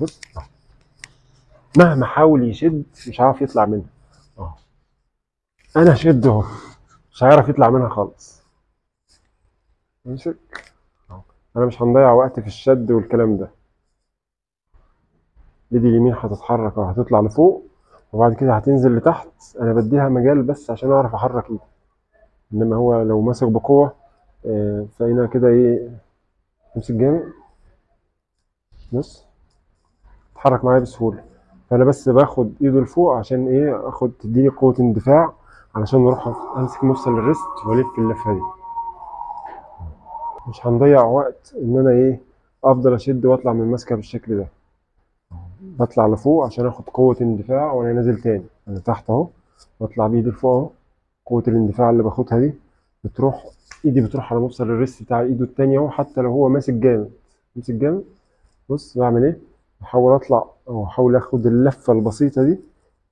بص. مهما حاول يشد مش عارف يطلع منها. آه. أنا شد أهو. مش هيعرف يطلع منها خالص. أمسك. أنا مش هنضيع وقت في الشد والكلام ده. ايدي اليمين هتتحرك أهو هتطلع لفوق وبعد كده هتنزل لتحت. أنا بديها مجال بس عشان أعرف أحرك إيدي. إنما هو لو مسك بقوة آه، فهنا كده إيه أمسك جامد. بص. اتحرك معايا بسهولة. فأنا بس باخد ايده لفوق عشان إيه؟ آخد تديني قوة اندفاع علشان أروح أمسك مفصل الريست وألف اللفة دي. مش هنضيع وقت إن أنا إيه؟ أفضل أشد وأطلع من المسكة بالشكل ده. بطلع لفوق عشان آخد قوة اندفاع وأنا نازل تاني. أنا تحت أهو. بطلع بإيدي لفوق أهو. قوة الاندفاع اللي باخدها دي بتروح إيدي بتروح على مفصل ال wrist بتاع إيده التانية أهو حتى لو هو ماسك جامد. ماسك جامد؟ بص بعمل إيه؟ بحاول أطلع أو أحاول اخد اللفة البسيطة دي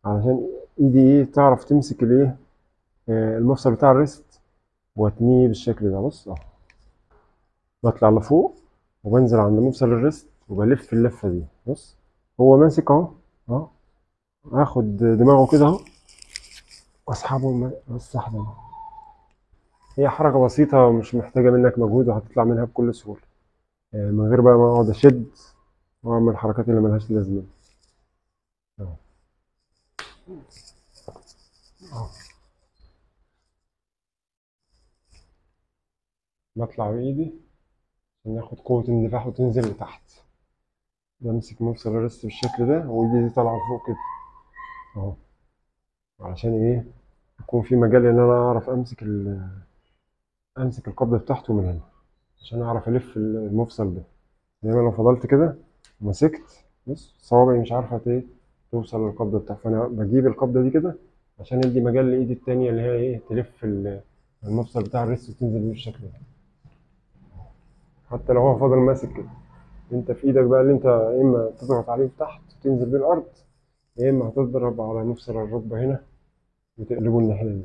علشان إيدي إيه تعرف تمسك الايه آه، المفصل بتاع ال wrist وأتنيه بالشكل ده. بص أهو. بطلع لفوق وبنزل عند مفصل ال wrist وبلف اللفة دي. بص هو ماسك أهو أهو. هاخد دماغه كده أهو وأسحبه دي هي حركة بسيطة مش محتاجة منك مجهود وهتطلع منها بكل سهولة. آه، من غير بقى ما أقعد أشد. واعمل الحركات اللي ملهاش لازمة. بطلع بإيدي عشان ياخد قوة اندفاع وتنزل لتحت. بمسك مفصل الريست بالشكل ده وإيدي دي طالعة لفوق كده. اهو علشان إيه؟ يكون في مجال إن أنا أعرف أمسك ال أمسك القبضه بتاعته من هنا. عشان أعرف ألف المفصل ده. انما لو فضلت كده ومسكت بص صوابعي مش عارفة إيه توصل للقبضة بتاعته فأنا بجيب القبضة دي كده عشان ادي مجال لإيدي التانية اللي هي إيه تلف ال- المفصل بتاع الريست وتنزل بيه بالشكل ده. حتى لو هو فاضل ماسك كده. أنت في إيدك بقى اللي أنت يا إما تضغط عليه تحت وتنزل بيه الأرض يا إما هتضرب على مفصل الركبة هنا وتقلبه الناحية دي.